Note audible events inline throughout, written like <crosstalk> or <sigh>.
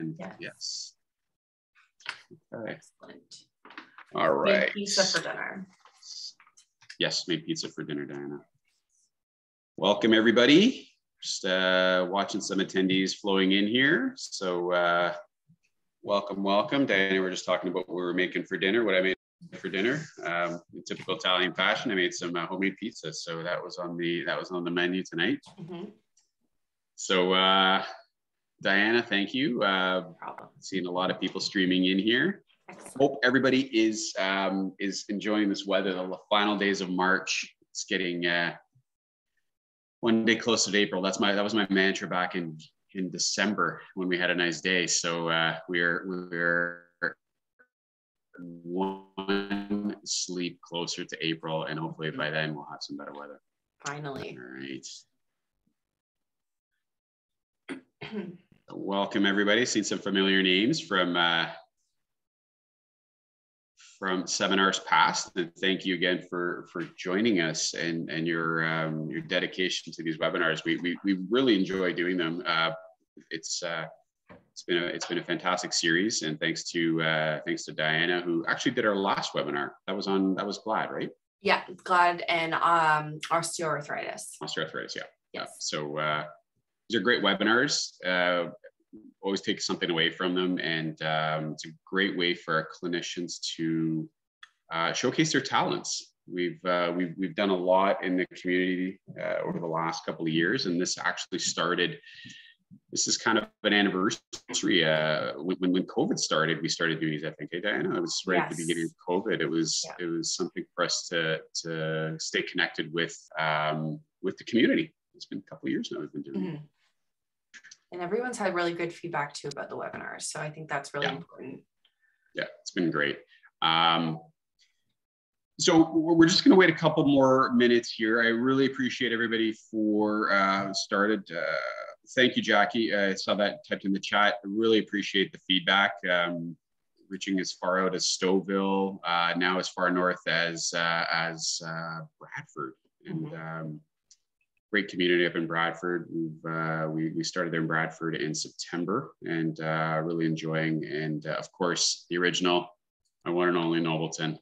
yes. yes. Okay. Excellent. All right. Made pizza for dinner. Yes, made pizza for dinner, Diana. Welcome, everybody. Just uh, watching some attendees flowing in here. So, uh, welcome, welcome. Diana, we are just talking about what we were making for dinner, what I made for dinner. Um, in typical Italian fashion, I made some uh, homemade pizza. So that was on the that was on the menu tonight. Mhm. So, uh, Diana, thank you. Uh, No seeing a lot of people streaming in here. Excellent. Hope everybody is um, is enjoying this weather. The final days of March. It's getting uh, one day closer to April. That's my that was my mantra back in in December when we had a nice day. So uh, we're we're one sleep closer to April, and hopefully by then we'll have some better weather. Finally. All right. <clears throat> Welcome everybody. Seen some familiar names from uh, from seminars past. And thank you again for for joining us and and your um, your dedication to these webinars. We we, we really enjoy doing them. Uh, it's uh, it's been a it's been a fantastic series, and thanks to uh, thanks to Diana who actually did our last webinar. That was on that was GLA:D, right? Yeah, GLA:D and um osteoarthritis. Osteoarthritis, yeah. Yeah. Yes. So uh, these are great webinars. Uh, always take something away from them, and um, it's a great way for our clinicians to uh, showcase their talents. We've uh, we've we've done a lot in the community uh, over the last couple of years, and this actually started. This is kind of an anniversary. Uh, when, when COVID started, we started doing these. I think, hey Diana, it was right at the beginning of COVID. It was Yeah. it was something for us to to stay connected with um, with the community. It's been a couple of years now we've been doing. it. And everyone's had really good feedback too about the webinars. So I think that's really Yeah. important. yeah, it's been great. Um, so we're just going to wait a couple more minutes here. I really appreciate everybody for uh, started. Uh, thank you, Jackie. I saw that typed in the chat. I really appreciate the feedback. Um, reaching as far out as Stouffville, uh, now as far north as uh, as uh, Bradford, and um, great community up in Bradford. We've uh, we we started there in Bradford in September, and uh, really enjoying. And uh, of course, the original, my one and only Nobleton.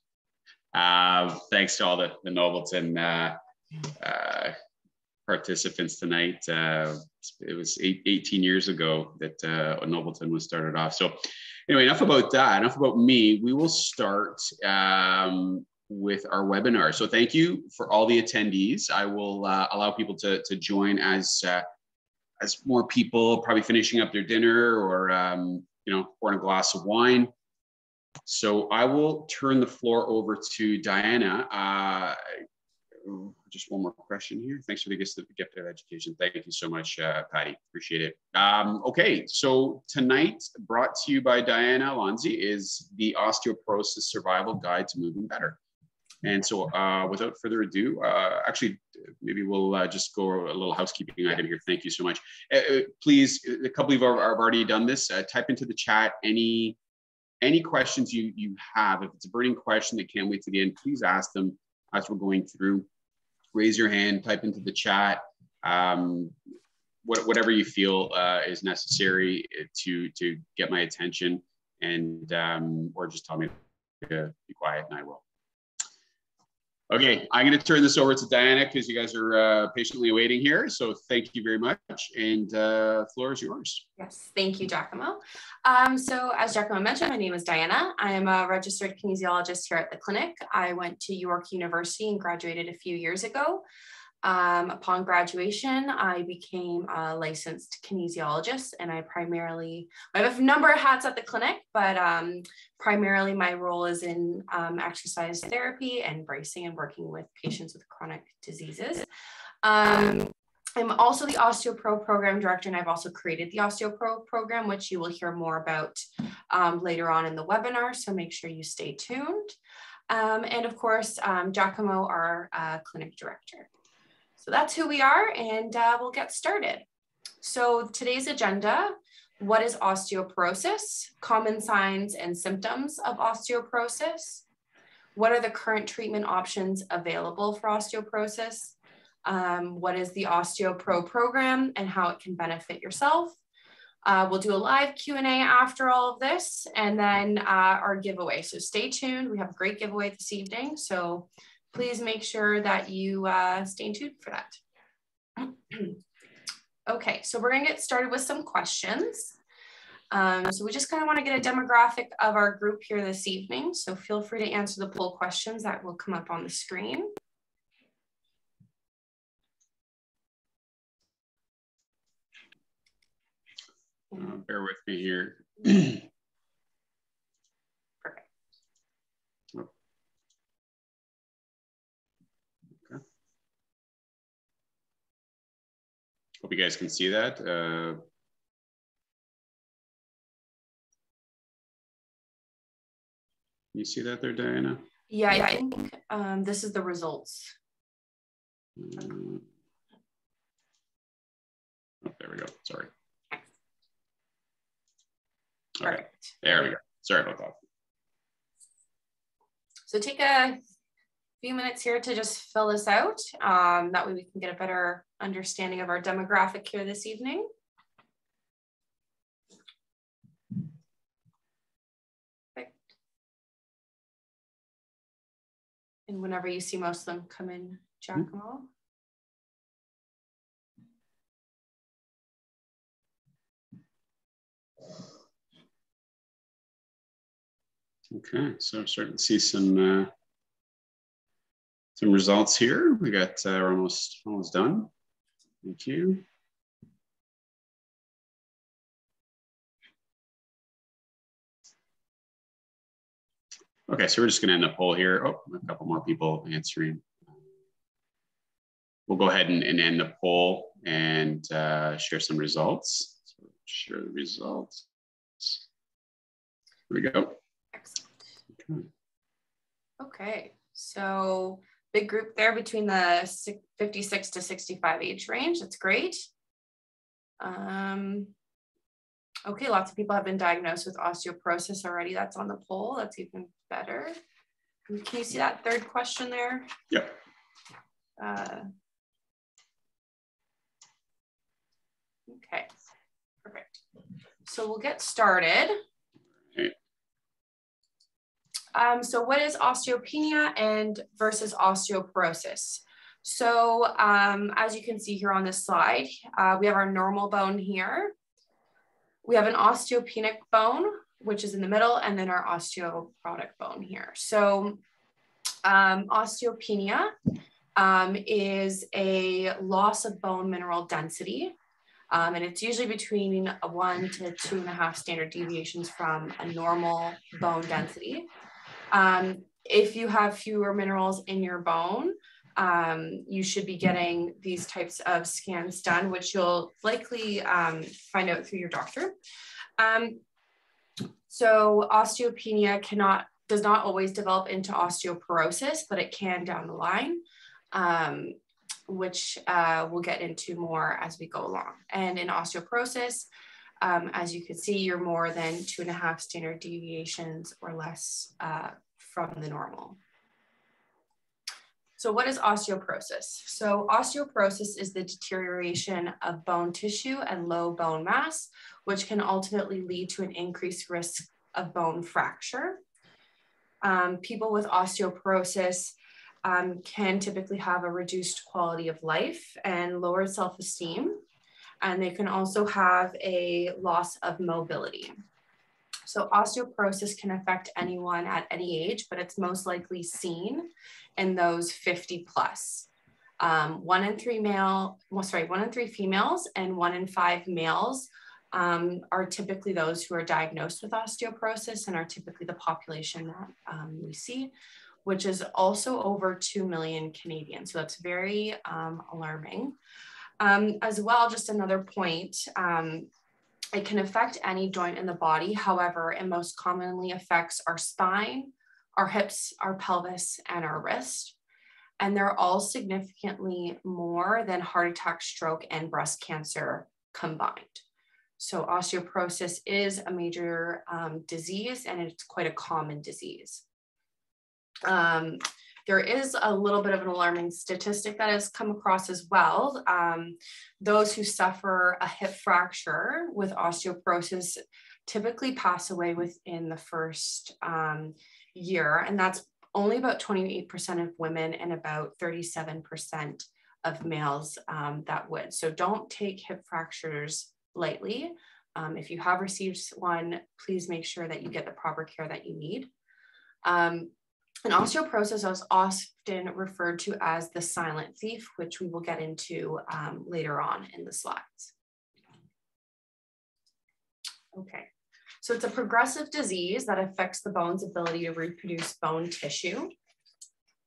Uh, thanks to all the the Nobleton uh, uh, participants tonight. It was eight, 18 years ago that Nobleton was started off. So anyway, enough about that. Enough about me. We will start um, with our webinar. So thank you for all the attendees. I will uh, allow people to, to join as uh, as more people probably finishing up their dinner or um, you know pouring a glass of wine. So I will turn the floor over to Diana. Uh, just one more question here. Thanks for the gift of, gift of education. Thank you so much, uh, Patty. Appreciate it. Um, okay, so tonight, brought to you by Diana Alonzi, is the Osteoporosis Survival Guide to Moving Better. And so, uh, without further ado, uh, actually, maybe we'll uh, just go a little housekeeping item here. Thank you so much. Uh, uh, please, a couple of you have already done this. Uh, type into the chat any any questions you you have. If it's a burning question that can't wait to the end, please ask them as we're going through. Raise your hand, type into the chat. Um, what, whatever you feel is necessary to to get my attention, and um, or just tell me to be quiet, and I will. Okay, I'm going to turn this over to Diana because you guys are uh, patiently waiting here. So thank you very much, and uh, floor is yours. Yes, thank you, Giacomo. Um, so as Giacomo mentioned, my name is Diana. I am a registered kinesiologist here at the clinic. I went to York University and graduated a few years ago. Um, upon graduation, I became a licensed kinesiologist and I primarily, I have a number of hats at the clinic, but um, primarily my role is in um, exercise therapy and bracing and working with patients with chronic diseases. Um, I'm also the OsteoPro program director, and I've also created the OsteoPro program, which you will hear more about um, later on in the webinar. So make sure you stay tuned. Um, and of course, Giacomo, our uh, clinic director. So that's who we are, and uh, we'll get started. So today's agenda, what is osteoporosis? Common signs and symptoms of osteoporosis. What are the current treatment options available for osteoporosis? Um, what is the OsteoPro program and how it can benefit yourself? Uh, we'll do a live Q&A after all of this and then uh, our giveaway. So stay tuned. We have a great giveaway this evening. So please make sure that you uh, stay tuned for that. <clears throat> okay, so we're gonna get started with some questions. Um, so we just kind of want to get a demographic of our group here this evening. So feel free to answer the poll questions that will come up on the screen. Uh, bear with me here. <clears throat> Hope you guys can see that. Uh, you see that there, Diana? Yeah, I think um, this is the results. Uh, oh, there we go. Sorry. Perfect. There we go. Sorry about that. So take a few minutes here to just fill this out. Um, that way we can get a better understanding of our demographic here this evening. Perfect. And whenever you see most of them come in, Giacomo. Okay, so I'm starting to see some uh, some results here. We got uh, we're almost almost done. Thank you. Okay, so we're just going to end the poll here. Oh, a couple more people answering. We'll go ahead and, and end the poll and uh, share some results. So share the results. Here we go. Excellent. Okay, so big group there between the 56 to 65 age range. That's great. Um, okay, lots of people have been diagnosed with osteoporosis already. That's on the poll. That's even better. Can you see that third question there? Yep. Uh, okay, perfect. So we'll get started. Um, so what is osteopenia and versus osteoporosis? So um, as you can see here on this slide, uh, we have our normal bone here. We have an osteopenic bone, which is in the middle, and then our osteoporotic bone here. So um, osteopenia um, is a loss of bone mineral density. Um, and it's usually between one to two and a half standard deviations from a normal bone density. Um, if you have fewer minerals in your bone, um, you should be getting these types of scans done, which you'll likely um, find out through your doctor. Um, so osteopenia cannot does not always develop into osteoporosis, but it can down the line, um, which uh, we'll get into more as we go along. And in osteoporosis, um, as you can see, you're more than two and a half standard deviations or less uh, from the normal. So what is osteoporosis? So osteoporosis is the deterioration of bone tissue and low bone mass, which can ultimately lead to an increased risk of bone fracture. Um, people with osteoporosis um, can typically have a reduced quality of life and lower self-esteem and they can also have a loss of mobility. So osteoporosis can affect anyone at any age, but it's most likely seen in those 50 plus. Um, one in three male, well, sorry, one in three females and one in five males um, are typically those who are diagnosed with osteoporosis and are typically the population that um, we see, which is also over 2 million Canadians. So that's very um, alarming. Um, as well, just another point, um, it can affect any joint in the body. However, it most commonly affects our spine, our hips, our pelvis, and our wrist. And they're all significantly more than heart attack, stroke, and breast cancer combined. So osteoporosis is a major um, disease and it's quite a common disease. Um, There is a little bit of an alarming statistic that has come across as well. Um, those who suffer a hip fracture with osteoporosis typically pass away within the first um, year, and that's only about 28% of women and about 37% of males um, that would. So don't take hip fractures lightly. Um, if you have received one, please make sure that you get the proper care that you need. Um, and osteoporosis is often referred to as the silent thief, which we will get into um, later on in the slides. Okay, so it's a progressive disease that affects the bone's ability to reproduce bone tissue.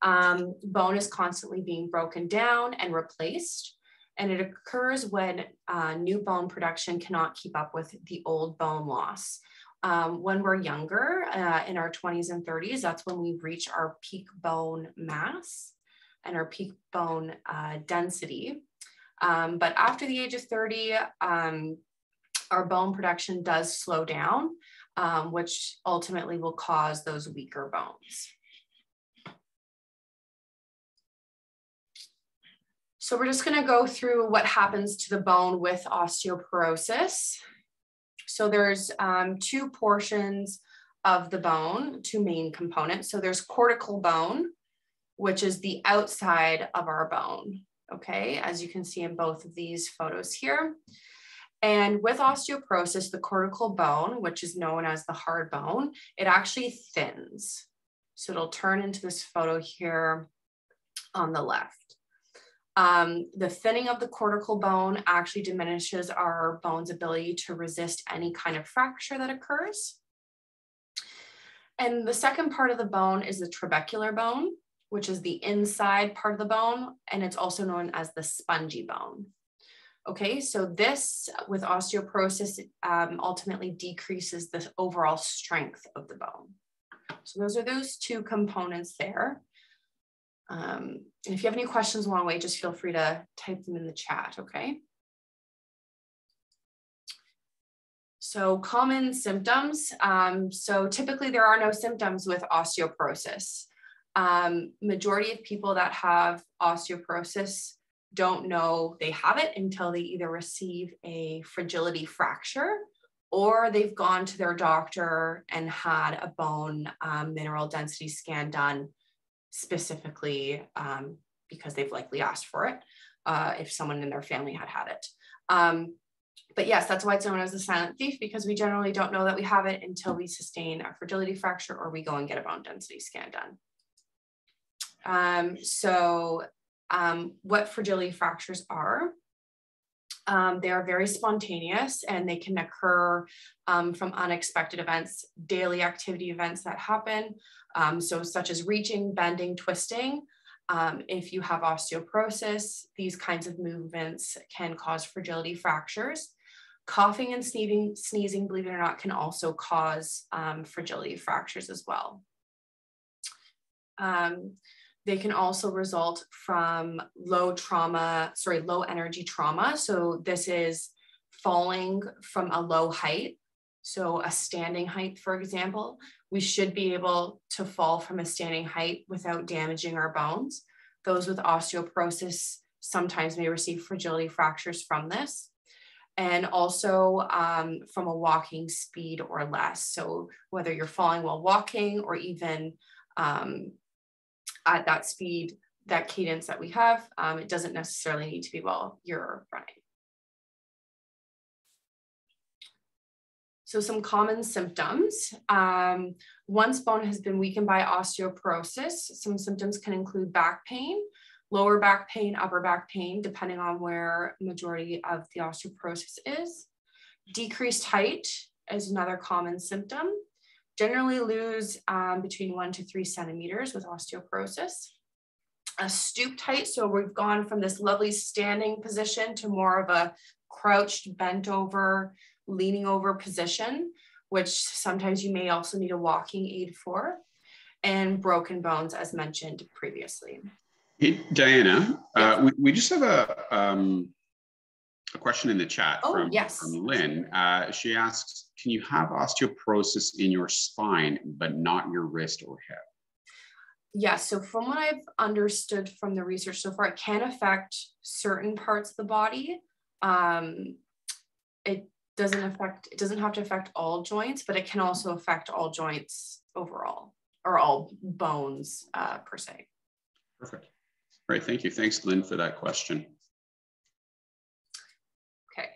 Um, bone is constantly being broken down and replaced, and it occurs when uh, new bone production cannot keep up with the old bone loss. Um, when we're younger, uh, in our 20s and 30s, that's when we reach our peak bone mass and our peak bone uh, density. Um, but after the age of 30, um, our bone production does slow down, um, which ultimately will cause those weaker bones. So we're just gonna go through what happens to the bone with osteoporosis. So there's um, two portions of the bone, two main components. So there's cortical bone, which is the outside of our bone, okay? As you can see in both of these photos here. And with osteoporosis, the cortical bone, which is known as the hard bone, it actually thins. So it'll turn into this photo here on the left. Um, the thinning of the cortical bone actually diminishes our bone's ability to resist any kind of fracture that occurs. And the second part of the bone is the trabecular bone, which is the inside part of the bone, and it's also known as the spongy bone. Okay, so this with osteoporosis um, ultimately decreases the overall strength of the bone. So those are those two components there. Um, and if you have any questions along the way, just feel free to type them in the chat, okay? So common symptoms. Um, so typically there are no symptoms with osteoporosis. Um, majority of people that have osteoporosis don't know they have it until they either receive a fragility fracture or they've gone to their doctor and had a bone um, mineral density scan done specifically um, because they've likely asked for it uh, if someone in their family had had it. Um, but yes, that's why it's known as the silent thief because we generally don't know that we have it until we sustain a fragility fracture or we go and get a bone density scan done. Um, so um, what fragility fractures are. Um, they are very spontaneous and they can occur um, from unexpected events, daily activity events that happen. Um, so such as reaching, bending, twisting. Um, if you have osteoporosis, these kinds of movements can cause fragility fractures. Coughing and sneezing, sneezing, believe it or not, can also cause um, fragility fractures as well. Um, they can also result from low trauma, sorry, low energy trauma. So this is falling from a low height. So a standing height, for example, we should be able to fall from a standing height without damaging our bones. Those with osteoporosis sometimes may receive fragility fractures from this. And also um, from a walking speed or less. So whether you're falling while walking or even um, at that speed, that cadence that we have. Um, it doesn't necessarily need to be while you're running. So some common symptoms. Um, once bone has been weakened by osteoporosis, some symptoms can include back pain, lower back pain, upper back pain, depending on where majority of the osteoporosis is. Decreased height is another common symptom generally lose um, between one to three centimeters with osteoporosis. A stooped height, so we've gone from this lovely standing position to more of a crouched, bent over, leaning over position, which sometimes you may also need a walking aid for, and broken bones, as mentioned previously. Diana, uh, we, we just have a, um, a question in the chat oh, from, yes. from Lynn. Uh, she asks, can you have osteoporosis in your spine, but not your wrist or hip? Yeah, so from what I've understood from the research so far, it can affect certain parts of the body. Um, it doesn't affect, it doesn't have to affect all joints, but it can also affect all joints overall or all bones uh, per se. Perfect. All right, thank you. Thanks, Lynn, for that question. Okay.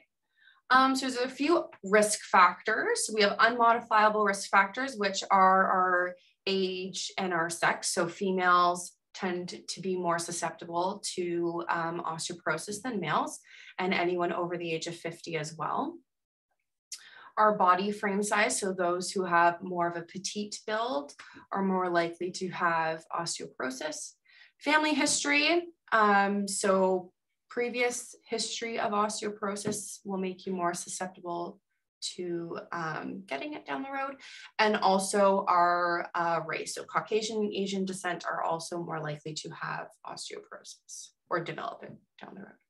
Um, so there's a few risk factors. We have unmodifiable risk factors, which are our age and our sex. So females tend to be more susceptible to um, osteoporosis than males, and anyone over the age of 50 as well. Our body frame size, so those who have more of a petite build are more likely to have osteoporosis. Family history, um, so previous history of osteoporosis will make you more susceptible to um, getting it down the road. And also our uh, race. So Caucasian and Asian descent are also more likely to have osteoporosis or develop it down the road.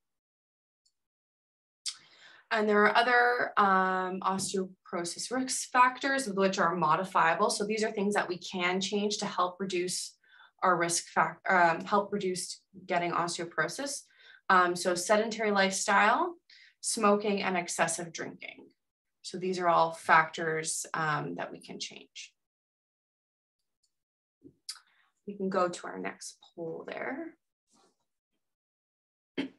And there are other um, osteoporosis risk factors, which are modifiable. So these are things that we can change to help reduce our risk factor, um, help reduce getting osteoporosis. Um, so sedentary lifestyle, smoking, and excessive drinking. So these are all factors um, that we can change. We can go to our next poll there. Okay,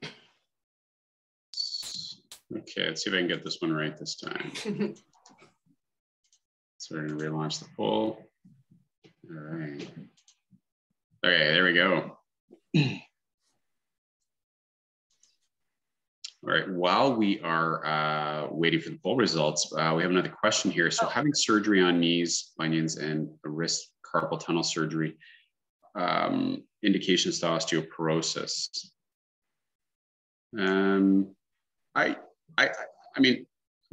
let's see if I can get this one right this time. <laughs> so we're gonna relaunch the poll. All right. Okay, there we go. <clears throat> All right, while we are uh, waiting for the poll results, uh, we have another question here. So having surgery on knees, bunions, and wrist carpal tunnel surgery, um, indications to osteoporosis. Um, I, I, I mean,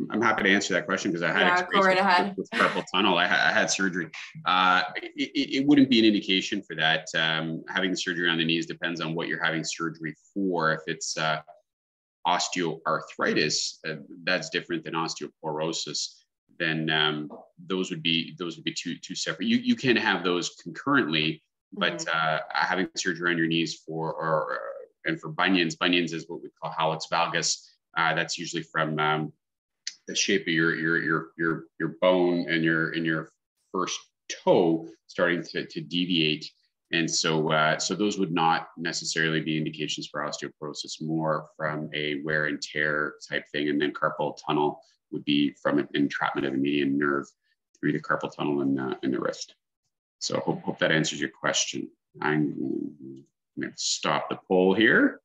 I'm happy to answer that question because I had yeah, experience right with, ahead. with, carpal tunnel. I, I, had surgery. Uh, it, it, wouldn't be an indication for that. Um, having surgery on the knees depends on what you're having surgery for. If it's uh, osteoarthritis, uh, that's different than osteoporosis. Then um, those would be those would be two two separate. You you can have those concurrently, but mm-hmm. uh, having surgery on your knees for or and for bunions, bunions is what we call hallux valgus. Uh, that's usually from um, the shape of your your your your your bone and your in your first toe starting to, to deviate and so, uh, so those would not necessarily be indications for osteoporosis, more from a wear and tear type thing. And then carpal tunnel would be from an entrapment of the median nerve through the carpal tunnel in, uh, in the wrist. So hope, hope that answers your question. I'm going to stop the poll here.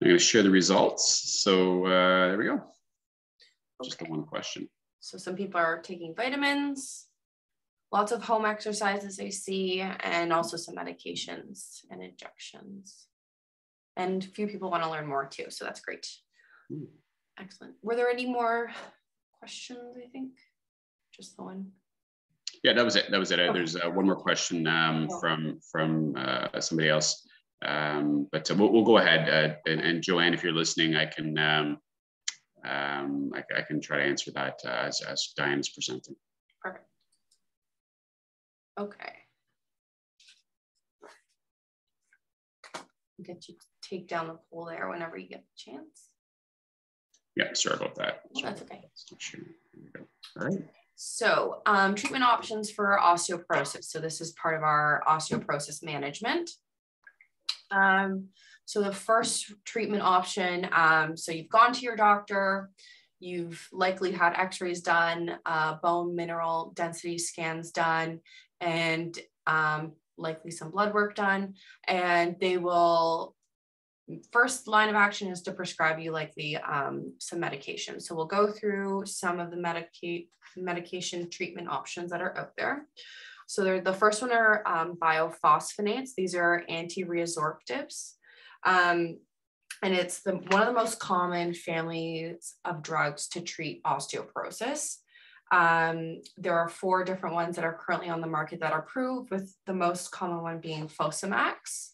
I'm going to share the results. So uh, there we go. Just the one question. So some people are taking vitamins, lots of home exercises I see, and also some medications and injections. And a few people want to learn more too, so that's great. Mm. Excellent. Were there any more questions, I think? Just the one. Yeah, that was it. That was it. Okay. There's uh, one more question um, oh. from from uh, somebody else. Um, but uh, we'll, we'll, go ahead. Uh, and, and, Joanne, if you're listening, I can um, um I, I, can try to answer that uh, as, as Diane is presenting. Perfect. Okay. Get you to take down the poll there whenever you get the chance. Yeah, sorry about that. Sorry that's okay. All right. So um, treatment options for osteoporosis. So this is part of our osteoporosis management. Um, so the first treatment option, um, so you've gone to your doctor, you've likely had x-rays done, uh, bone mineral density scans done, and um, likely some blood work done. And they will, first line of action is to prescribe you likely um, some medication. So we'll go through some of the medica- medication treatment options that are out there. So the first one are um, bisphosphonates. These are anti-resorptives. Um, and it's the, one of the most common families of drugs to treat osteoporosis. Um, there are four different ones that are currently on the market that are approved, with the most common one being Fosamax.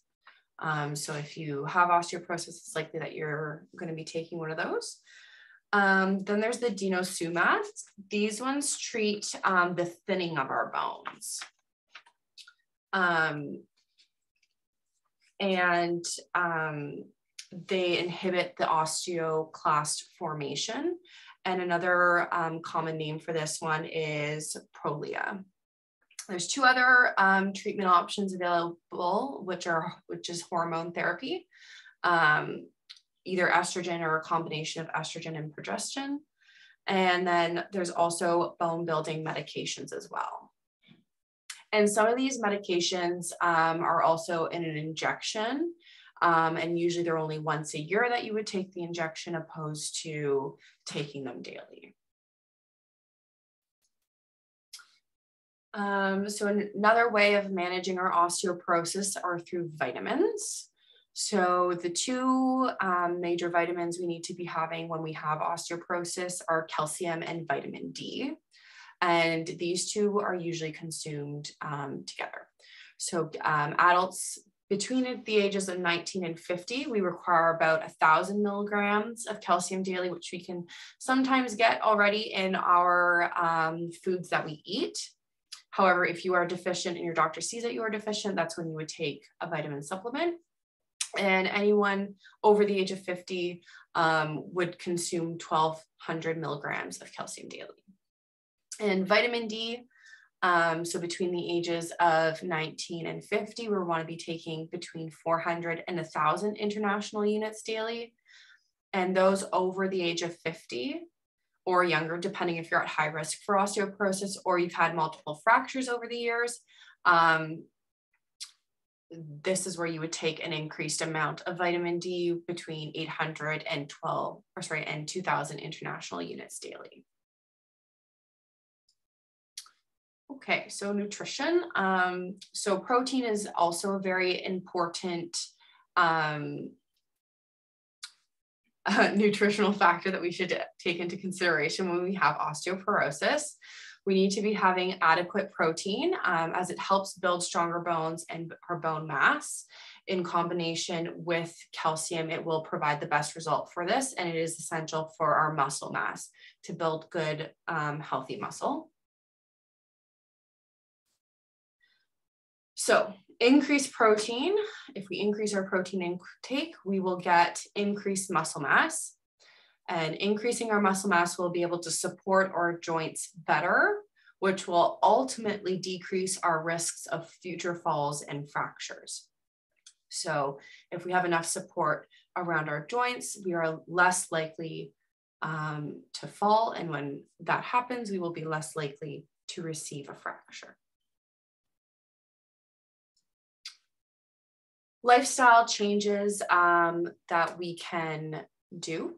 Um, so if you have osteoporosis, it's likely that you're going to be taking one of those. Um, then there's the denosumab. These ones treat um, the thinning of our bones. Um, and um, they inhibit the osteoclast formation. And another um, common name for this one is Prolia. There's two other um, treatment options available, which are which is hormone therapy, um, either estrogen or a combination of estrogen and progestin. And then there's also bone building medications as well. And some of these medications um, are also in an injection. Um, and usually they're only once a year that you would take the injection opposed to taking them daily. Um, so another way of managing our osteoporosis are through vitamins. So the two um, major vitamins we need to be having when we have osteoporosis are calcium and vitamin D. And these two are usually consumed um, together. So um, adults between the ages of 19 and 50, we require about thousand milligrams of calcium daily, which we can sometimes get already in our um, foods that we eat. However, if you are deficient and your doctor sees that you are deficient, that's when you would take a vitamin supplement. And anyone over the age of 50 um, would consume 1200 milligrams of calcium daily. And vitamin D, um, so between the ages of 19 and 50, we want to be taking between 400 and 1,000 international units daily. And those over the age of 50 or younger, depending if you're at high risk for osteoporosis or you've had multiple fractures over the years. Um, this is where you would take an increased amount of vitamin D between 800 and 12, or sorry, and 2000 international units daily. Okay, so nutrition. Um, so protein is also a very important um, <laughs> nutritional factor that we should take into consideration when we have osteoporosis. We need to be having adequate protein um, as it helps build stronger bones and our bone mass. In combination with calcium, it will provide the best result for this, and it is essential for our muscle mass to build good, um, healthy muscle. So increased protein, if we increase our protein intake, we will get increased muscle mass. And increasing our muscle mass will be able to support our joints better, which will ultimately decrease our risks of future falls and fractures. So if we have enough support around our joints, we are less likely um, to fall. And when that happens, we will be less likely to receive a fracture. Lifestyle changes um, that we can do.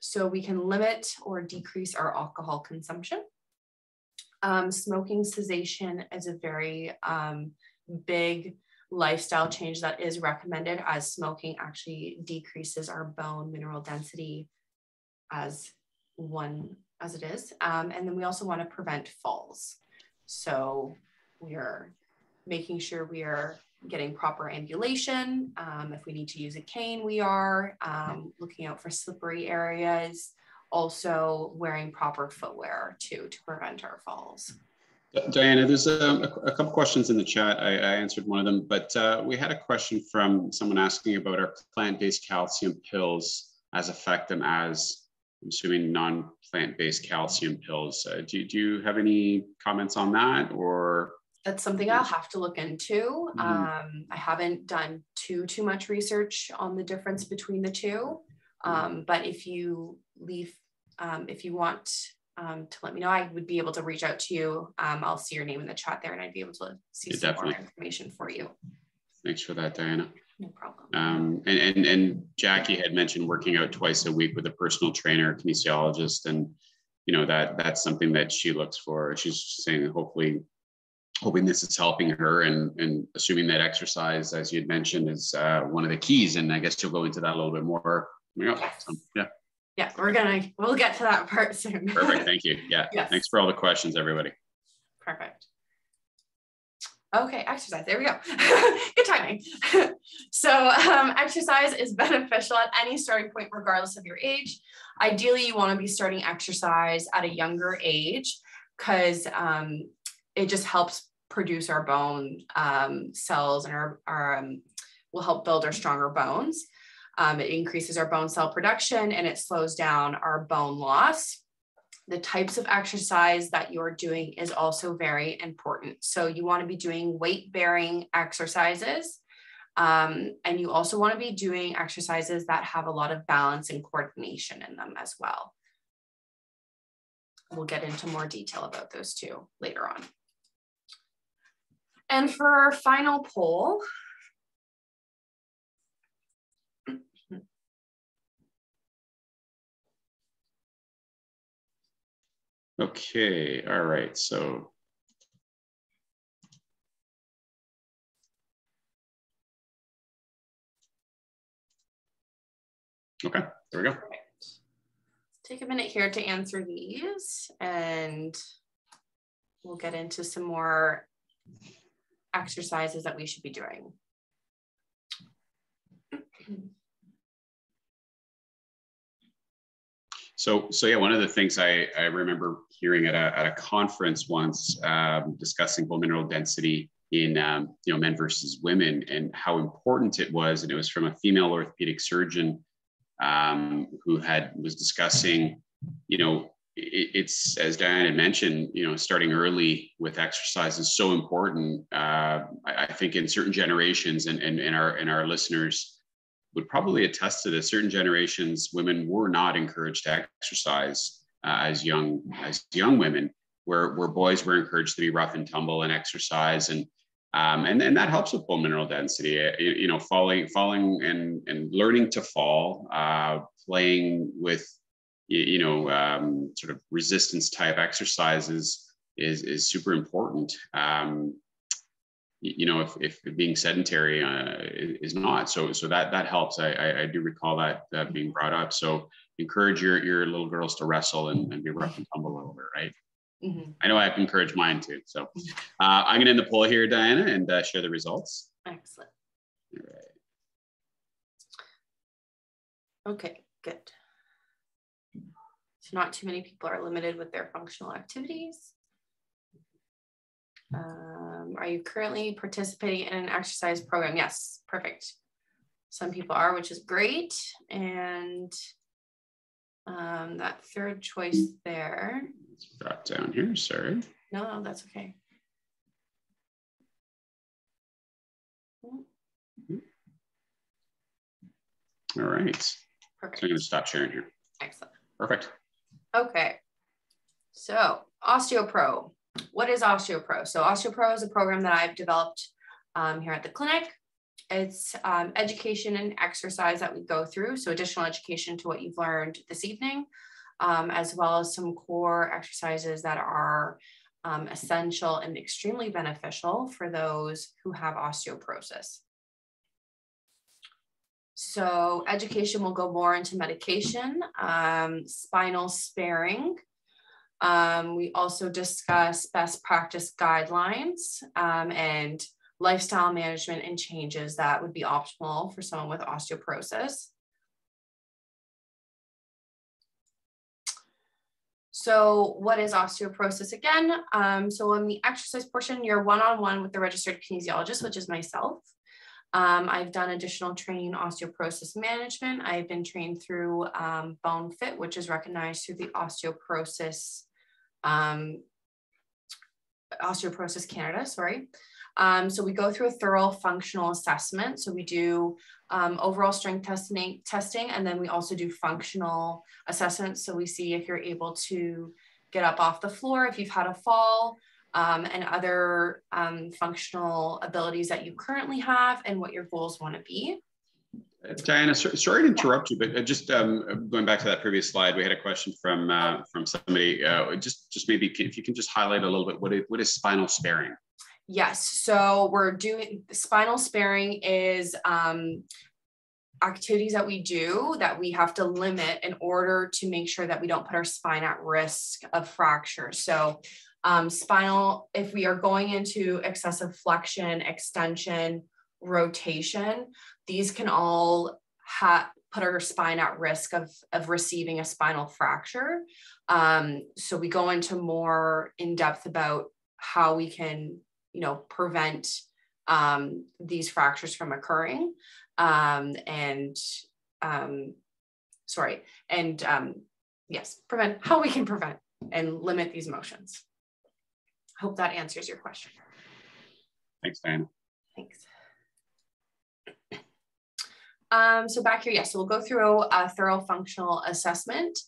So we can limit or decrease our alcohol consumption. Um, smoking cessation is a very um, big lifestyle change that is recommended as smoking actually decreases our bone mineral density as one as it is. Um, and then we also want to prevent falls. So we are making sure we are getting proper ambulation. Um, if we need to use a cane, we are um, looking out for slippery areas. Also wearing proper footwear too to prevent our falls. Diana, there's a, a couple questions in the chat. I, I answered one of them, but uh, we had a question from someone asking about our plant-based calcium pills as effective as, I'm assuming, non-plant-based calcium pills. Uh, do, do you have any comments on that or? That's something I'll have to look into. Mm-hmm. Um, I haven't done too too much research on the difference between the two, mm-hmm. um, but if you leave, um, if you want um, to let me know, I would be able to reach out to you. Um, I'll see your name in the chat there, and I'd be able to see yeah, some definitely. more information for you. Thanks for that, Diana. No problem. Um, and, and and Jackie had mentioned working out twice a week with a personal trainer, kinesiologist, and you know that that's something that she looks for. She's saying hopefully hoping this is helping her and, and assuming that exercise, as you had mentioned, is uh, one of the keys. And I guess you'll go into that a little bit more. Yes. So, yeah. Yeah, we're gonna we'll get to that part soon. Perfect. Thank you. Yeah. <laughs> Yes. Thanks for all the questions, everybody. Perfect. Okay, exercise. There we go. <laughs> Good timing. <laughs> so, um, exercise is beneficial at any starting point, regardless of your age. Ideally, you want to be starting exercise at a younger age because um, it just helps produce our bone um, cells and our, our um, will help build our stronger bones. Um, it increases our bone cell production and it slows down our bone loss. The types of exercise that you're doing is also very important. So you want to be doing weight bearing exercises. Um, and you also want to be doing exercises that have a lot of balance and coordination in them as well. We'll get into more detail about those two later on. And for our final poll, Okay, all right, so. Okay, there we go. Take a minute here to answer these and we'll get into some more exercises that we should be doing. So, so yeah, one of the things I, I remember hearing at a, at a conference once um, discussing bone mineral density in um, you know men versus women and how important it was, and it was from a female orthopedic surgeon um, who had was discussing, you know, it's as Diane had mentioned, you know, starting early with exercise is so important. Uh, I, I, think in certain generations, and and, and our and our listeners would probably attest to this. Certain generations, women were not encouraged to exercise uh, as young as young women, where where boys were encouraged to be rough and tumble and exercise, and um, and and that helps with bone mineral density. Uh, you, you, know, falling falling and and learning to fall, uh, playing with you, you know um, sort of resistance type exercises is is super important. Um, you know, if, if being sedentary uh, is not. So so that that helps. I, I, I do recall that that being brought up. So encourage your your little girls to wrestle and, and be rough and tumble a little bit, right? Mm-hmm. I know I've encouraged mine too. So uh, I'm going to end the poll here, Diana, and uh, share the results. Excellent. All right. Okay, good. Not too many people are limited with their functional activities. Um, are you currently participating in an exercise program? Yes, perfect. Some people are, which is great. And um, that third choice there. Drop down here, sorry. No, no, that's okay. All right. Perfect. So I'm going to stop sharing here. Excellent. Perfect. Okay. So OsteoPro what is OsteoPro? So OsteoPro is a program that I've developed um, here at the clinic. It's um, education and exercise that we go through. So additional education to what you've learned this evening, um, as well as some core exercises that are um, essential and extremely beneficial for those who have osteoporosis. So education will go more into medication, um, spinal sparing, um, we also discuss best practice guidelines um, and lifestyle management and changes that would be optimal for someone with osteoporosis. So what is osteoporosis again? Um, so in the exercise portion, you're one-on-one -on -one with the registered kinesiologist, which is myself. Um, I've done additional training in osteoporosis management. I've been trained through um, BoneFit, which is recognized through the Osteoporosis um, Osteoporosis Canada, sorry. Um, so we go through a thorough functional assessment. So we do um, overall strength testing, testing, and then we also do functional assessments. So we see if you're able to get up off the floor, if you've had a fall, um, and other um, functional abilities that you currently have and what your goals want to be. Diana, sorry to interrupt you, but uh, just um, going back to that previous slide, we had a question from uh, from somebody. Uh, just just maybe if you can just highlight a little bit what is, what is spinal sparing? Yes, so we're doing spinal sparing is um, activities that we do that we have to limit in order to make sure that we don't put our spine at risk of fracture. So um, spinal, if we are going into excessive flexion, extension, rotation, these can all ha- put our spine at risk of, of receiving a spinal fracture. Um, so we go into more in depth about how we can you know, prevent um, these fractures from occurring. Um, and um, sorry, and um, yes, prevent how we can prevent and limit these motions. Hope that answers your question. Thanks, Diana. Thanks. Um, so back here, yes, so we'll go through a thorough functional assessment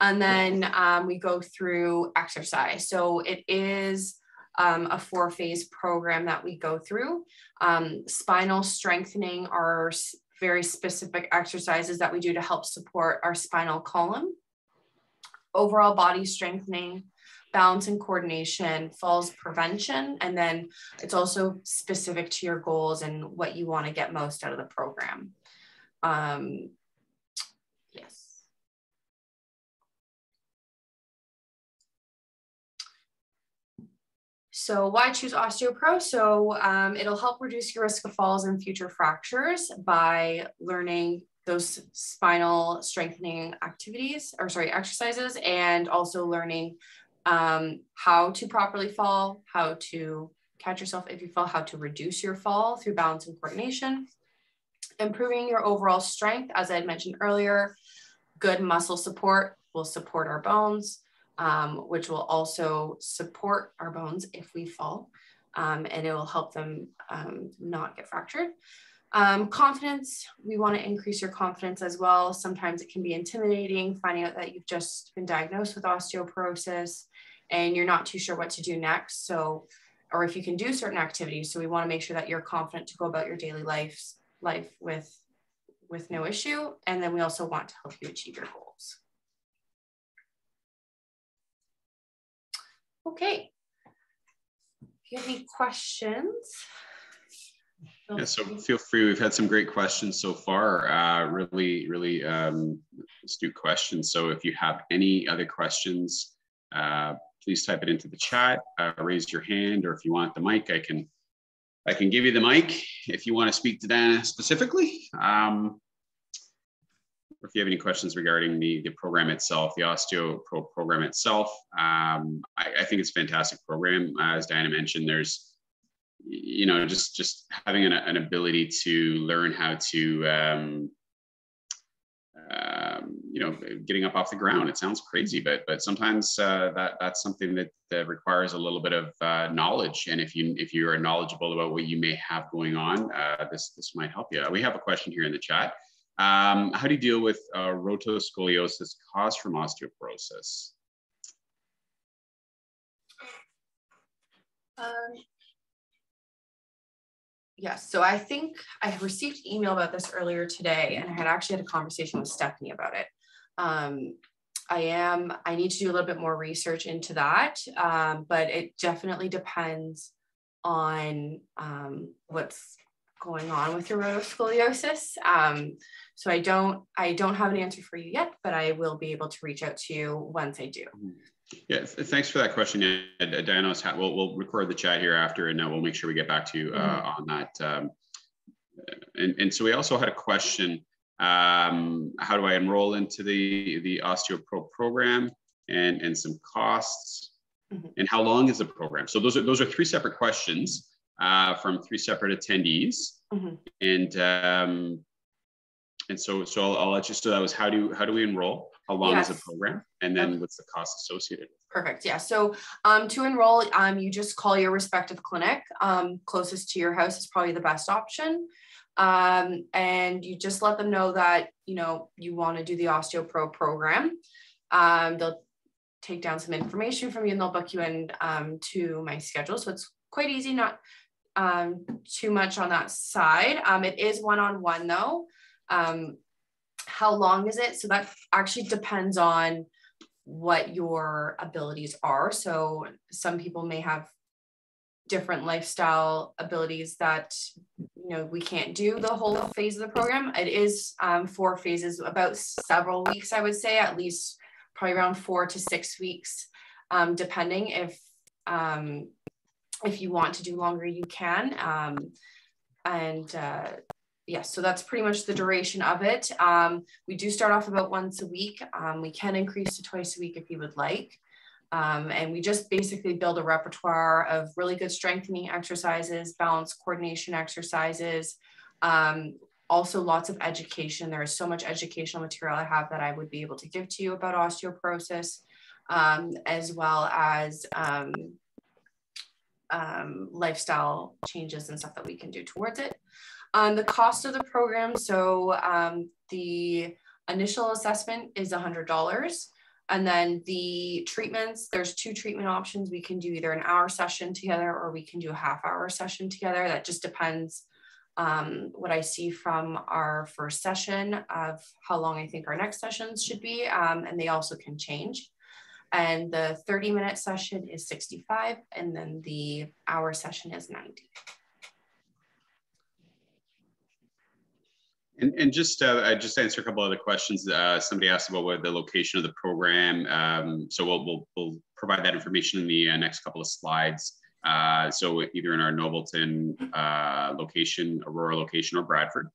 and then um, we go through exercise. So it is um, a four phase program that we go through. Um, spinal strengthening are very specific exercises that we do to help support our spinal column. Overall body strengthening, balance and coordination, falls prevention, and then it's also specific to your goals and what you want to get most out of the program. Um, yes. So why choose OsteoPro? So um, it'll help reduce your risk of falls and future fractures by learning those spinal strengthening activities or sorry, exercises, and also learning um, how to properly fall, how to catch yourself if you fall, how to reduce your fall through balance and coordination, improving your overall strength, as I had mentioned earlier, good muscle support will support our bones, um, which will also support our bones if we fall, um, and it will help them um, not get fractured. Um, confidence, we want to increase your confidence as well. Sometimes it can be intimidating finding out that you've just been diagnosed with osteoporosis and you're not too sure what to do next. So, or if you can do certain activities. So we want to make sure that you're confident to go about your daily life, life with, with no issue. And then we also want to help you achieve your goals. Okay. If you have any questions? Yeah, so feel free. We've had some great questions so far. Uh, really, really um, astute questions. So if you have any other questions, uh, please type it into the chat. Uh, raise your hand, or if you want the mic, I can I can give you the mic if you want to speak to Dana specifically. Um, if you have any questions regarding the, the program itself, the OsteoPro program itself, um, I, I, think it's a fantastic program. As Diana mentioned, there's, you know, just just having an, an ability to learn how to, um, um, you know, getting up off the ground. It sounds crazy, but but sometimes uh, that that's something that, that requires a little bit of uh, knowledge. And if you if you are knowledgeable about what you may have going on, uh, this this might help you. We have a question here in the chat. Um, how do you deal with uh, rotoscoliosis caused from osteoporosis? Um, yes, so I think I received an email about this earlier today, and I had actually had a conversation with Stephanie about it. Um, I am, I need to do a little bit more research into that, um, but it definitely depends on um, what's going on with your rotoscoliosis. Um, so I don't I don't have an answer for you yet, but I will be able to reach out to you once I do. Yeah, thanks for that question, Diana. We'll, we'll record the chat here after, and uh, we'll make sure we get back to you uh, mm-hmm. on that. Um, and, and so we also had a question: um, How do I enroll into the the OsteoPro program, and and some costs, mm-hmm. and how long is the program? So those are those are three separate questions uh, from three separate attendees, mm-hmm. and um, and so, so I'll, I'll, let you. So that was how do how do we enroll? How long yes. is the program? And then okay. what's the cost associated? Perfect. Yeah. So um, to enroll, um, you just call your respective clinic um, closest to your house is probably the best option. Um, and you just let them know that you know you want to do the OsteoPro program. Um, they'll take down some information from you and they'll book you in um, to my schedule. So it's quite easy, not um, too much on that side. Um, it is one on one though. Um, how long is it? So that actually depends on what your abilities are. So some people may have different lifestyle abilities that you know we can't do the whole phase of the program. It is um, four phases, about several weeks, I would say, at least probably around four to six weeks, um, depending if um, if you want to do longer, you can. Um, and uh, yes, so that's pretty much the duration of it. Um, we do start off about once a week. Um, we can increase to twice a week if you would like. Um, and we just basically build a repertoire of really good strengthening exercises, balance coordination exercises, um, also lots of education. There is so much educational material I have that I would be able to give to you about osteoporosis, um, as well as um, lifestyle changes and stuff that we can do towards it. Um, the cost of the program, so um, the initial assessment is $100. And then the treatments, there's two treatment options. We can do either an hour session together or we can do a half hour session together. That just depends um, what I see from our first session of how long I think our next sessions should be. Um, and they also can change. And the 30 minute session is 65 and then the hour session is 90. And, and just uh, I just answer a couple of other questions. Uh, somebody asked about what the location of the program. Um, so we'll, we'll, we'll, provide that information in the uh, next couple of slides. Uh, so either in our Nobleton uh, location, Aurora location, or Bradford.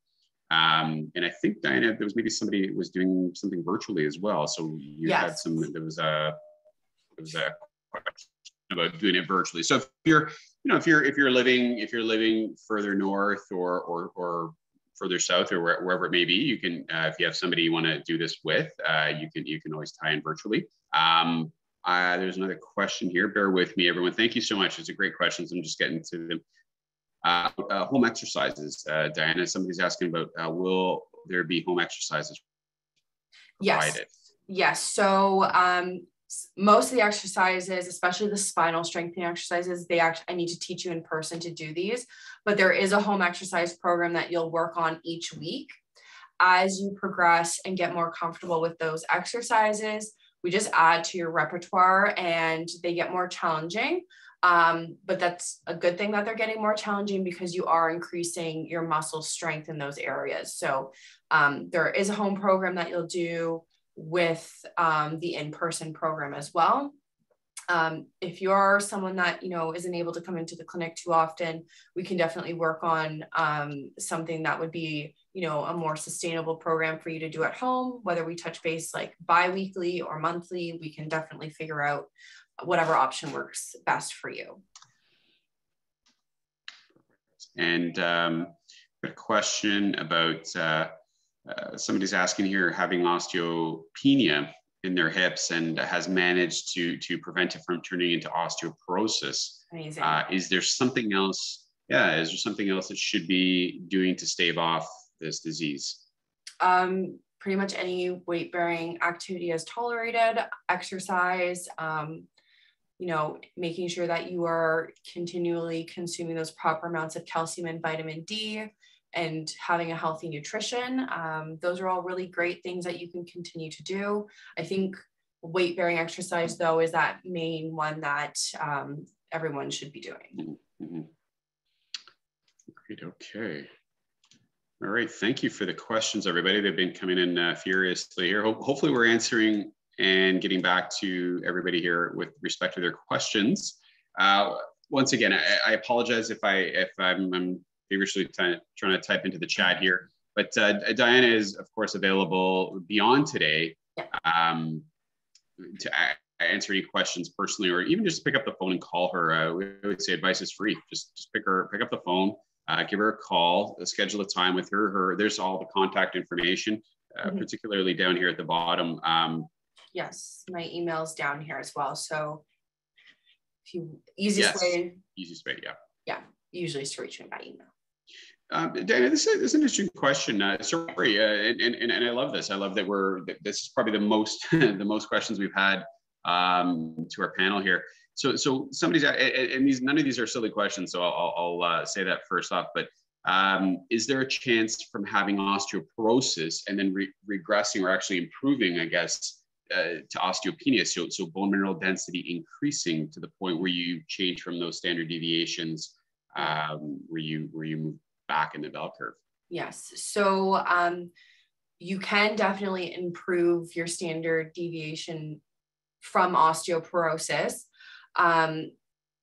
Um, and I think Diana, there was maybe somebody was doing something virtually as well. So you yes. had some. There was a there was a question about doing it virtually. So if you're, you know, if you're if you're living if you're living further north or or or further south or where, wherever it may be, you can, uh, if you have somebody you want to do this with, uh, you can you can always tie in virtually. Um, uh, there's another question here. Bear with me, everyone. Thank you so much. It's a great questions. I'm just getting to them. Uh, uh, home exercises, uh, Diana. Somebody's asking about will there be home exercises provided? Yes. Yes. So um, most of the exercises, especially the spinal strengthening exercises, they actually I need to teach you in person to do these, but there is a home exercise program that you'll work on each week. As you progress and get more comfortable with those exercises, we just add to your repertoire and they get more challenging. Um, but that's a good thing that they're getting more challenging because you are increasing your muscle strength in those areas. So um, there is a home program that you'll do with um, the in-person program as well. Um, if you're someone that you know isn't able to come into the clinic too often, we can definitely work on um, something that would be you know a more sustainable program for you to do at home. Whether we touch base like bi-weekly or monthly, we can definitely figure out whatever option works best for you. And um, a question about uh, uh, somebody's asking here having osteopenia in their hips and has managed to to prevent it from turning into osteoporosis. Amazing. Uh, is there something else? Yeah, is there something else that should be doing to stave off this disease? Um, pretty much any weight bearing activity is tolerated. Exercise. Um, you know, making sure that you are continually consuming those proper amounts of calcium and vitamin D and having a healthy nutrition. Um, those are all really great things that you can continue to do. I think weight bearing exercise, though, is that main one that um, everyone should be doing. Mm-hmm. Great. Okay. All right. Thank you for the questions, everybody. They've been coming in uh, furiously here. Ho hopefully, we're answering and getting back to everybody here with respect to their questions. Uh, once again, I, I, apologize if I if I'm, I'm feverishly trying to type into the chat here. But uh, Diana is, of course, available beyond today um, to answer any questions personally, or even just pick up the phone and call her. Uh, we would say advice is free. Just just pick her, pick up the phone, uh, give her a call, uh, schedule a time with her. Her there's all the contact information, uh, mm-hmm. particularly down here at the bottom. Um, yes, my email's down here as well. So if you easiest yes, way, easiest way, yeah, yeah, usually is to reach me by email. Um, Dana, this is, this is, an interesting question. Uh, sorry, uh, and, and, and I love this. I love that we're, this is probably the most, <laughs> the most questions we've had um, to our panel here. So, so somebody's, and these, none of these are silly questions, so I'll, I'll uh, say that first off, but um, is there a chance from having osteoporosis and then re regressing or actually improving, I guess, uh, to osteopenia, so, so bone mineral density increasing to the point where you change from those standard deviations um, where you where you move back in the bell curve? Yes. So um, you can definitely improve your standard deviation from osteoporosis. Um,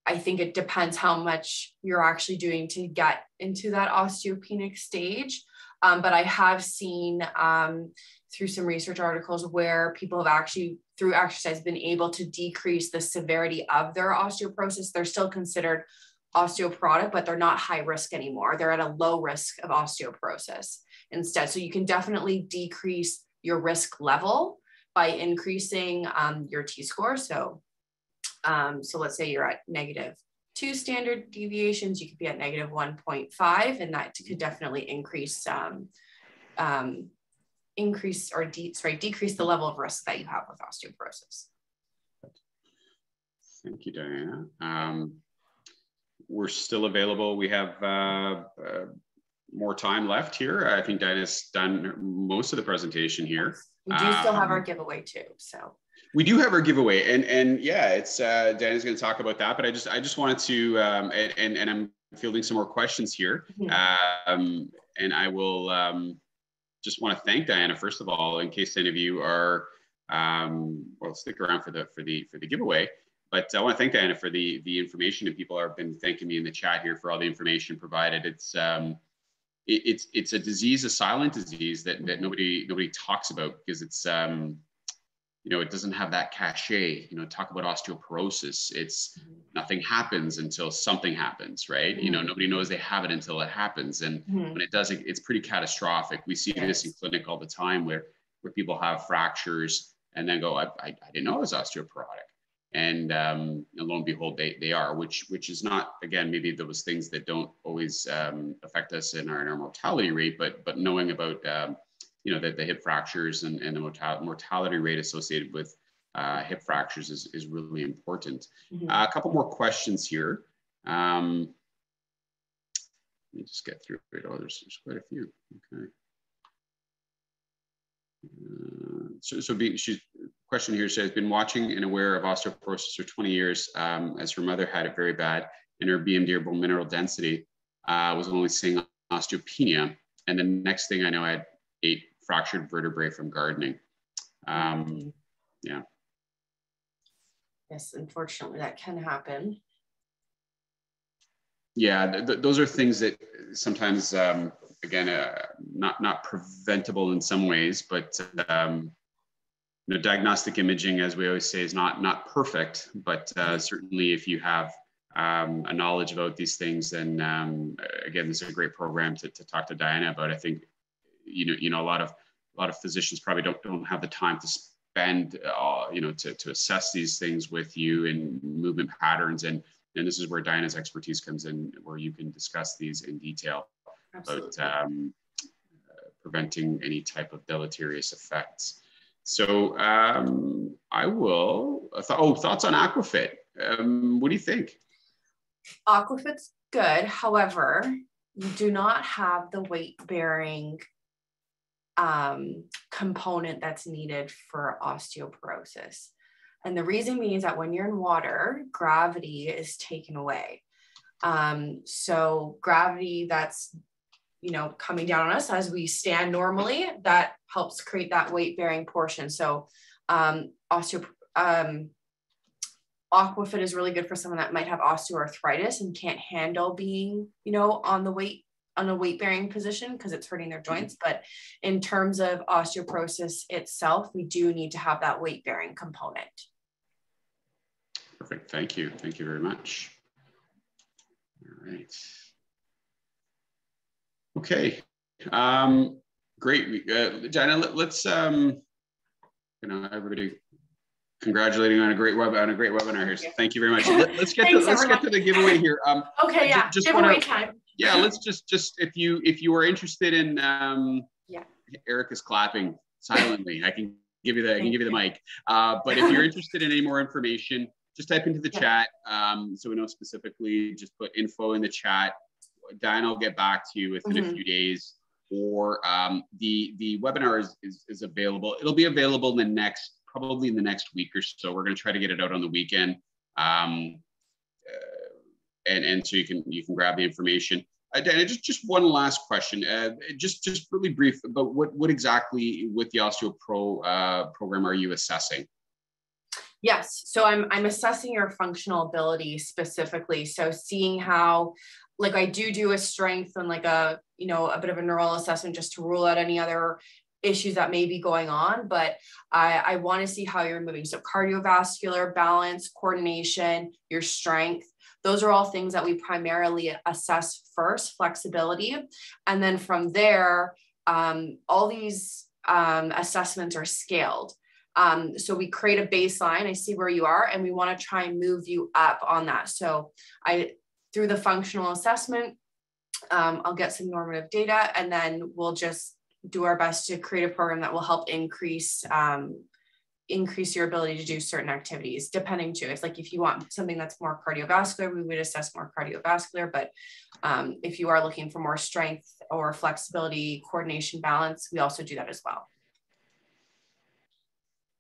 I think it depends how much you're actually doing to get into that osteopenic stage. Um, but I have seen um, through some research articles where people have actually through exercise been able to decrease the severity of their osteoporosis, they're still considered osteoporotic, but they're not high risk anymore. They're at a low risk of osteoporosis instead. So you can definitely decrease your risk level by increasing um, your T score. So, um, so let's say you're at negative two standard deviations, you could be at negative 1.5, and that could definitely increase um, um, increase or de- sorry, decrease the level of risk that you have with osteoporosis. Thank you, Diana. Um, we're still available. We have uh, uh, more time left here. I think Diana's done most of the presentation here. We do still have our um, giveaway too, so. We do have our giveaway, and and yeah, it's uh, Diana's going to talk about that. But I just I just wanted to um, and, and, and I'm fielding some more questions here, mm-hmm. um, and I will um, just want to thank Diana first of all, in case any of you are um, well stick around for the for the for the giveaway. But I want to thank Diana for the the information, and people have been thanking me in the chat here for all the information provided. It's um, it, it's it's a disease, a silent disease that that nobody nobody talks about because it's um, you know it doesn't have that cachet. You know, talk about osteoporosis. It's nothing happens until something happens, right? Mm-hmm. You know, mm-hmm. nobody knows they have it until it happens, and mm-hmm. when it does, it, it's pretty catastrophic. We see yes. this in clinic all the time where where people have fractures and then go, I, I, I didn't know it was osteoporotic and, um, and lo and behold, they, they are, which which is not again maybe those things that don't always um, affect us in our, in our mortality rate, but but knowing about um, you know that the hip fractures and, and the mortal- mortality rate associated with uh, hip fractures is, is really important. Mm-hmm. Uh, a couple more questions here. Um, let me just get through it. Oh, there's, there's quite a few. Okay. Uh, so, so be, she's question here says, been watching and aware of osteoporosis for 20 years um, as her mother had it very bad and her BMD bone mineral density uh, was only seeing osteopenia. And the next thing I know, I had eight fractured vertebrae from gardening. Um, yeah. Yes, unfortunately, that can happen. Yeah, th th those are things that sometimes, um, again, uh, not not preventable in some ways, but um, you know, diagnostic imaging, as we always say, is not not perfect, but uh, certainly if you have um, a knowledge about these things, then um, again, this is a great program to, to talk to Diana about. I think you know you know a lot of a lot of physicians probably don't don't have the time to spend uh, you know to to assess these things with you and movement patterns and and this is where Diana's expertise comes in, where you can discuss these in detail Absolutely. about um, uh, preventing any type of deleterious effects. So um, I will. Uh, oh, thoughts on Aquafit? Um, what do you think? Aquafit's good. However, you do not have the weight bearing um, component that's needed for osteoporosis. And the reason being is that when you're in water, gravity is taken away. Um, so gravity that's you know, coming down on us as we stand normally, that helps create that weight bearing portion. So um, osteo, um, Aquafit is really good for someone that might have osteoarthritis and can't handle being, you know, on the weight on a weight bearing position because it's hurting their joints. But in terms of osteoporosis itself, we do need to have that weight bearing component. Perfect. Thank you. Thank you very much. All right. Okay, um, great. Uh, Diana, let, us um, you know, everybody congratulating on a great web on a great webinar here. So thank you very much. Let, us get Thanks, to, let's get to the giveaway here. Um, okay, yeah, just, giveaway wanna, time. Yeah, let's just just if you if you are interested in um, yeah, Eric is clapping silently. I can give you the I can give you the mic. Uh, but if you're <laughs> interested in any more information, just type into the yeah. chat um, so we know specifically. Just put info in the chat. Diana will get back to you within mm-hmm. a few days. Or um, the the webinar is, is, is available. It'll be available in the next probably in the next week or so. We're going to try to get it out on the weekend, um, uh, and and so you can you can grab the information. Uh, just just one last question, uh, just just really brief about what what exactly with the OsteoPro uh, program are you assessing? Yes, so I'm I'm assessing your functional ability specifically. So seeing how like I do do a strength and like a, you know, a bit of a neural assessment just to rule out any other issues that may be going on, but I, I want to see how you're moving. So cardiovascular balance, coordination, your strength. Those are all things that we primarily assess first, flexibility. And then from there, um, all these um, assessments are scaled. Um, so we create a baseline. I see where you are, and we want to try and move you up on that. So I, through the functional assessment, um, I'll get some normative data, and then we'll just do our best to create a program that will help increase um, increase your ability to do certain activities depending to it's like if you want something that's more cardiovascular we would assess more cardiovascular but um, if you are looking for more strength or flexibility coordination balance we also do that as well.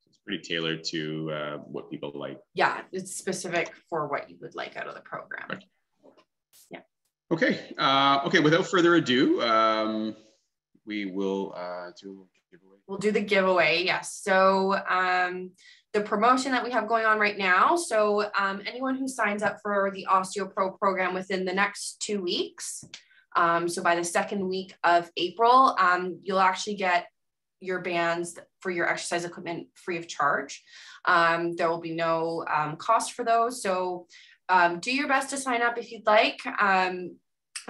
It's pretty tailored to uh, what people like. Yeah it's specific for what you would like out of the program. Right. Okay uh, okay without further ado um, we will uh, do giveaway. We'll do the giveaway, yes. So um, the promotion that we have going on right now. So um, anyone who signs up for the OsteoPro program within the next two weeks, um, so by the second week of April, um, you'll actually get your bands for your exercise equipment free of charge. Um, there will be no um, cost for those. So um, do your best to sign up if you'd like. Um,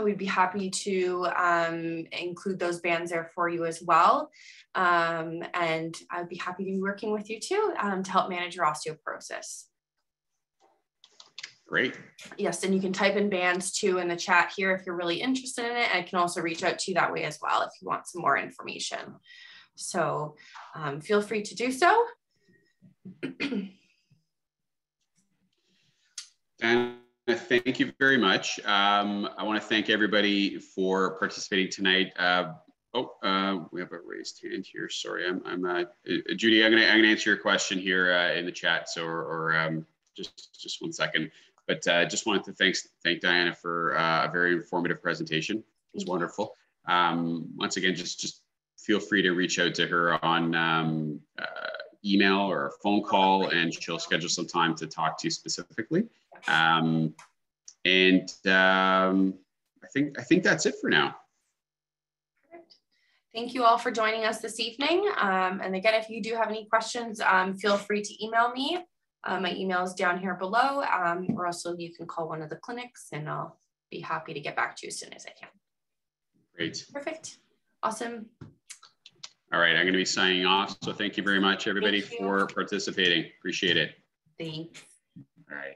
we'd be happy to um, include those bands there for you as well. Um, and I'd be happy to be working with you too um, to help manage your osteoporosis. Great. Yes, and you can type in bands too in the chat here if you're really interested in it. I can also reach out to you that way as well if you want some more information. So um, feel free to do so. <clears throat> and thank you very much. Um, I want to thank everybody for participating tonight. Uh, oh, uh, we have a raised hand here. Sorry, I'm, I'm uh, uh Judy. I'm gonna, I'm gonna answer your question here uh, in the chat. So, or, or um, just, just one second. But uh, just wanted to thank, thank Diana for a very informative presentation. It was wonderful. Um, once again, just, just feel free to reach out to her on um, email or phone call, and she'll schedule some time to talk to you specifically. Um, and um, I think I think that's it for now. Thank you all for joining us this evening. Um, and again, if you do have any questions, um, feel free to email me. Uh, my email is down here below, um, or also you can call one of the clinics and I'll be happy to get back to you as soon as I can. Great. Perfect. Awesome. All right, I'm going to be signing off. So thank you very much, everybody, for participating. Appreciate it. Thanks. All right.